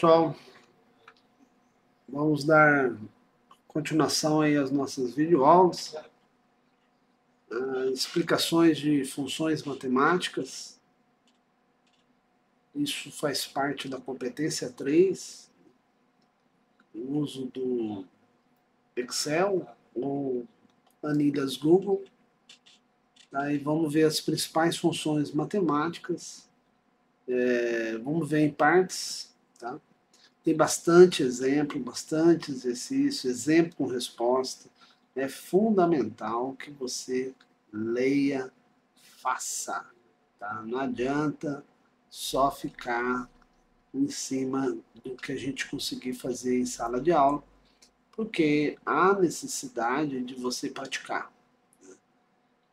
pessoal, vamos dar continuação aí às nossas videoaulas, uh, explicações de funções matemáticas, isso faz parte da competência 3, o uso do Excel ou anilhas Google, aí vamos ver as principais funções matemáticas, é, vamos ver em partes, tá? Tem bastante exemplo, bastante exercício, exemplo com resposta. É fundamental que você leia, faça, tá? Não adianta só ficar em cima do que a gente conseguir fazer em sala de aula, porque há necessidade de você praticar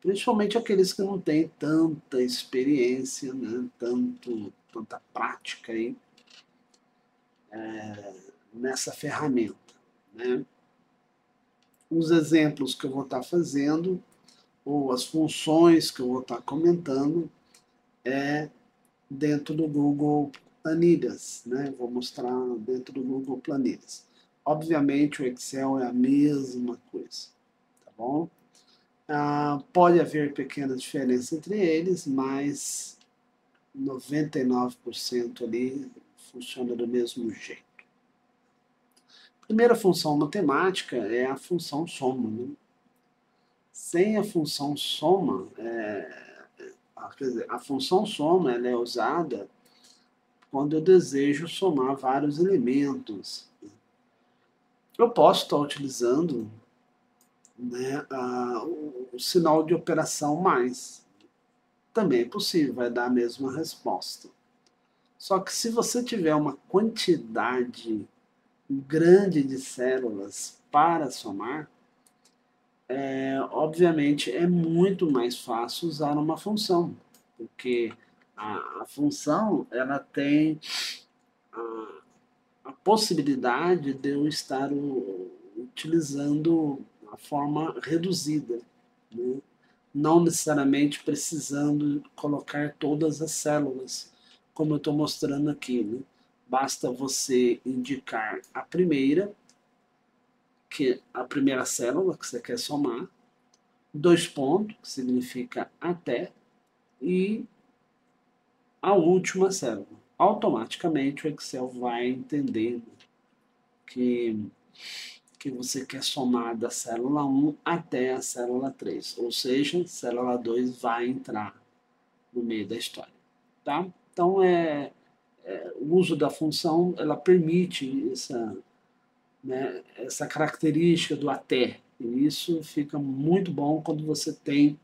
principalmente aqueles que não têm tanta experiência, né, tanto, tanta prática aí, é, nessa ferramenta. Né. Os exemplos que eu vou estar fazendo, ou as funções que eu vou estar comentando, é dentro do Google Planilhas. Né, vou mostrar dentro do Google Planilhas. Obviamente o Excel é a mesma coisa, tá bom? Ah, pode haver pequenas diferenças entre eles, mas 99% ali funciona do mesmo jeito. A primeira função matemática é a função soma. Né? Sem a função soma, é, quer dizer, a função soma ela é usada quando eu desejo somar vários elementos. Eu posso estar utilizando né, a, o, o sinal de operação mais. Também é possível, vai dar a mesma resposta. Só que se você tiver uma quantidade grande de células para somar, é, obviamente é muito mais fácil usar uma função, porque a, a função ela tem a, a, possibilidade de eu estar o, utilizando a forma reduzida, né? não necessariamente precisando colocar todas as células, como eu estou mostrando aqui. Né? Basta você indicar a primeira, que a primeira célula que você quer somar, dois pontos, que significa até, e a última célula. Automaticamente o Excel vai entender que que você quer somar da célula 1 até a célula 3, ou seja, célula 2 vai entrar no meio da história, tá? Então, é, é o uso da função, ela permite essa, né, essa característica do até, e isso fica muito bom quando você tem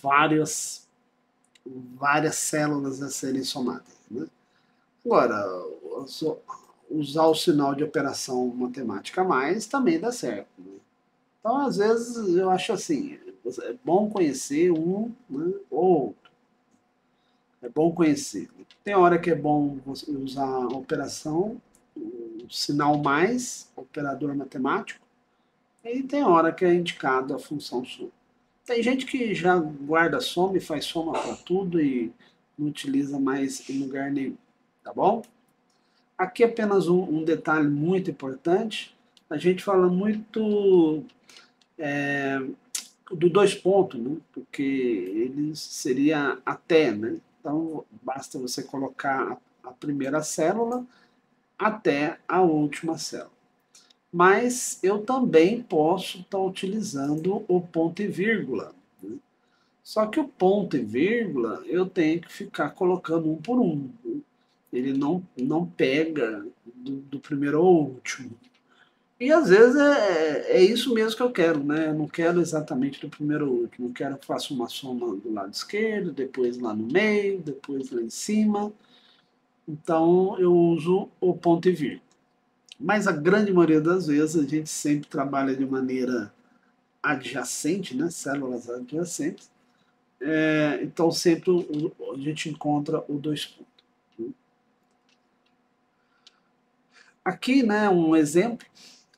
várias, várias células a serem somadas, né? Agora, usar o sinal de operação matemática mais também dá certo. Né? Então, às vezes, eu acho assim, é bom conhecer um né, ou. É bom conhecer. Tem hora que é bom usar a operação, o sinal mais, operador matemático, e tem hora que é indicado a função soma. Tem gente que já guarda soma e faz soma para tudo e não utiliza mais em lugar nenhum, tá bom? Aqui apenas um, um, detalhe muito importante. A gente fala muito é, do dois pontos, né? porque ele seria até, né? Então basta você colocar a, primeira célula até a última célula. Mas eu também posso estar tá utilizando o ponto e vírgula. Né? Só que o ponto e vírgula eu tenho que ficar colocando um por um. Né? ele não, não pega do, do primeiro ao último. E às vezes é, é isso mesmo que eu quero, né? Eu não quero exatamente do primeiro ao último. Eu quero que faça uma soma do lado esquerdo, depois lá no meio, depois lá em cima. Então eu uso o ponto e vírgula. Mas a grande maioria das vezes a gente sempre trabalha de maneira adjacente, né? Células adjacentes. É, então sempre a gente encontra o dois pontos. Aqui, né, um exemplo,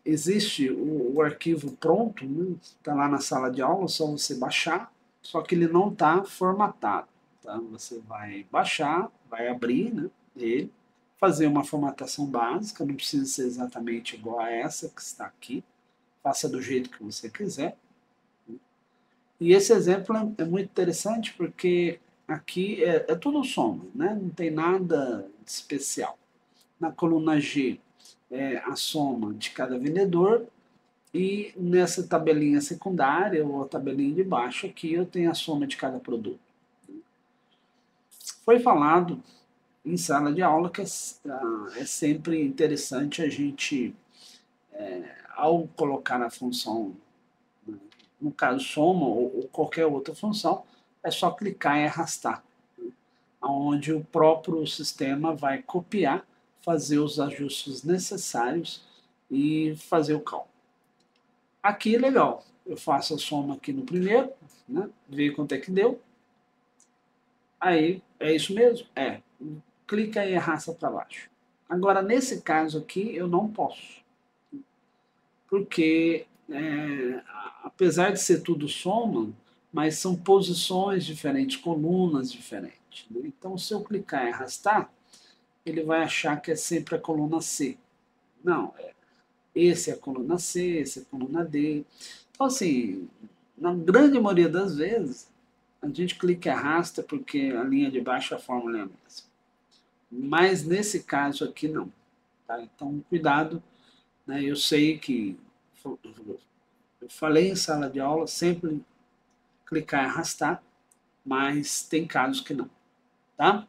existe o, o arquivo pronto, está né, lá na sala de aula, só você baixar, só que ele não está formatado. Tá? Você vai baixar, vai abrir né, ele, fazer uma formatação básica, não precisa ser exatamente igual a essa que está aqui, faça do jeito que você quiser. E esse exemplo é, é muito interessante porque aqui é, é tudo soma, né? não tem nada especial. Na coluna G é a soma de cada vendedor e nessa tabelinha secundária ou a tabelinha de baixo aqui eu tenho a soma de cada produto. Foi falado em sala de aula que é, é sempre interessante a gente, é, ao colocar a função, no caso soma ou, ou, qualquer outra função, é só clicar e arrastar, né, onde o próprio sistema vai copiar, fazer os ajustes necessários e fazer o cálculo. Aqui é legal, eu faço a soma aqui no primeiro, né, ver quanto é que deu, aí é isso mesmo? É, clica e arrasta para baixo. Agora, nesse caso aqui, eu não posso. Porque, é, apesar de ser tudo soma, mas são posições diferentes, colunas diferentes. Né? Então, se eu clicar e arrastar, ele vai achar que é sempre a coluna C. Não, é, esse é a coluna C, esse é a coluna D. Então, assim, na grande maioria das vezes, a gente clica e arrasta porque a linha de baixo a fórmula é a mesma. Mas nesse caso aqui não. Tá? Então, cuidado. Né? Eu sei que eu falei em sala de aula, sempre clicar e arrastar, mas tem casos que não. Tá?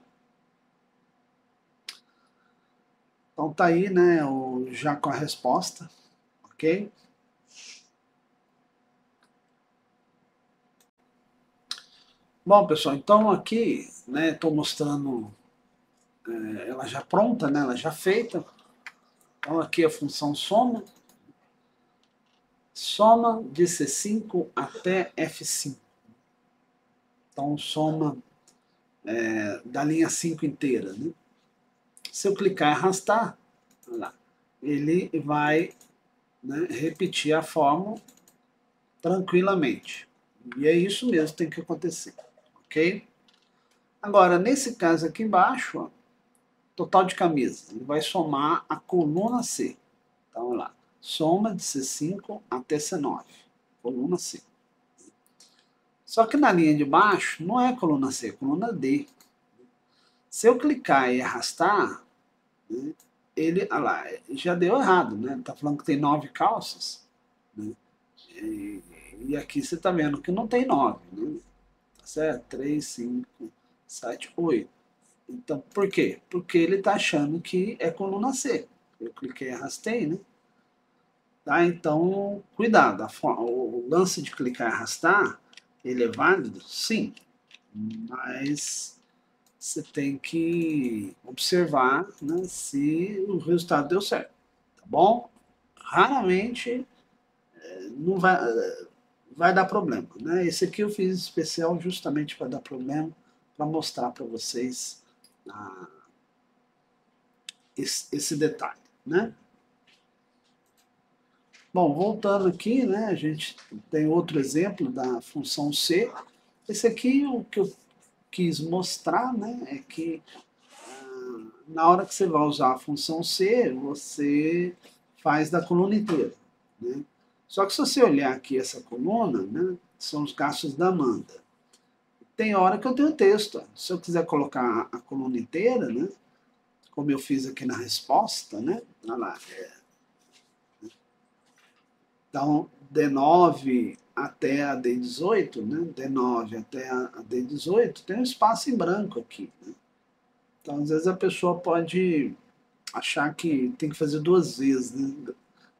Então tá aí, né, o, já com a resposta, ok? Bom, pessoal, então aqui, né, estou mostrando é, ela já pronta, né? ela já feita. Então aqui a função soma. Soma de C5 até F5. Então soma é, da linha 5 inteira. Né? Se eu clicar e arrastar, lá, ele vai né, repetir a fórmula tranquilamente. E é isso mesmo que tem que acontecer. Ok? Agora, nesse caso aqui embaixo, ó, total de camisa. Ele vai somar a coluna C. Então, lá. Soma de C5 até C9. Coluna C. Só que na linha de baixo não é coluna C, é coluna D. Se eu clicar e arrastar, né, ele, olha lá, já deu errado, né? Está falando que tem nove calças, né? E, e aqui você está vendo que não tem nove, né? Tá certo? Três, cinco, sete, oito. Então, por quê? Porque ele está achando que é coluna C. Eu cliquei e arrastei, né? Tá? Então, cuidado. o lance de clicar e arrastar, ele é válido? Sim. Mas você tem que observar né, se o resultado deu certo. Tá bom? Raramente é, não vai, vai dar problema. Né? Esse aqui eu fiz especial justamente para dar problema, para mostrar para vocês a, esse, esse detalhe, né? Bom, voltando aqui, né, a gente tem outro exemplo da função C. Esse aqui, o que eu quis mostrar, né, é que ah, na hora que você vai usar a função C, você faz da coluna inteira, né? Só que se você olhar aqui essa coluna, né, são os gastos da Amanda. Tem hora que eu tenho texto. Se eu quiser colocar a coluna inteira, né? Como eu fiz aqui na resposta, né? Olha lá. É. Então, D9 até a D18, né? D9 até a D18, tem um espaço em branco aqui. Né? Então, às vezes a pessoa pode achar que tem que fazer duas vezes, né?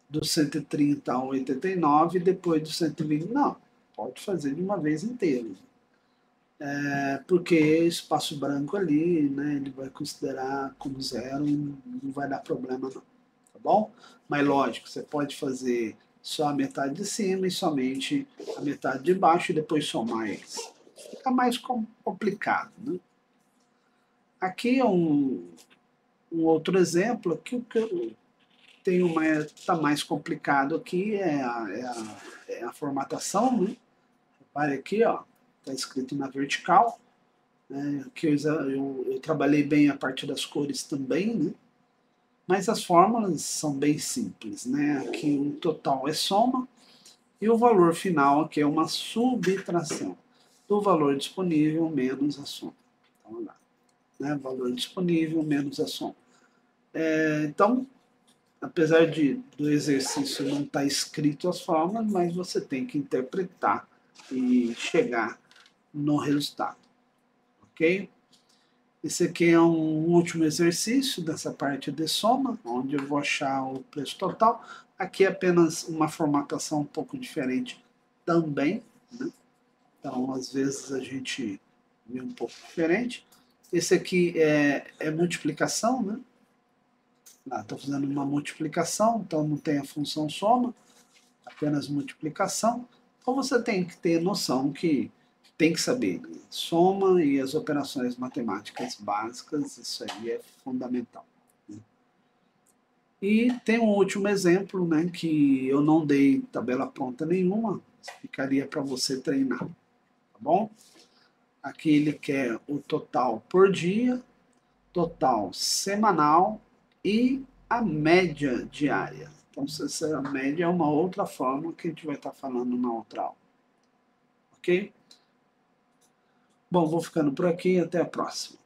Do 130 ao 89 e depois do 120. Não, pode fazer de uma vez inteira é, porque espaço branco ali, né, ele vai considerar como zero e não vai dar problema não, tá bom? Mas lógico, você pode fazer só a metade de cima e somente a metade de baixo e depois somar eles. Fica mais complicado, né? Aqui é um, um outro exemplo, aqui o que tenho mais, tá mais complicado aqui é a, é a, é a formatação, né? Repare aqui, está escrito na vertical, né, que eu, eu, eu, trabalhei bem a parte das cores também, né? Mas as fórmulas são bem simples. Né? Aqui o total é soma e o valor final aqui é uma subtração do valor disponível menos a soma. Então, lá, né? valor disponível menos a soma. É, então, apesar de do exercício não estar tá escrito as formas, mas você tem que interpretar e chegar no resultado. Ok? Esse aqui é um último exercício dessa parte de soma, onde eu vou achar o preço total. Aqui é apenas uma formatação um pouco diferente também. Né? Então, às vezes a gente vê um pouco diferente. Esse aqui é, é multiplicação, né? Estou fazendo uma multiplicação, então não tem a função soma, apenas multiplicação. Então você tem que ter noção que tem que saber soma e as operações matemáticas básicas, isso aí é fundamental. Né? E tem um último exemplo, né, que eu não dei tabela pronta nenhuma, ficaria para você treinar, tá bom? Aqui ele quer o total por dia, total semanal e a média diária. Então, essa média é uma outra forma que a gente vai estar falando na outra aula. Ok? Bom, vou ficando por aqui e até a próxima.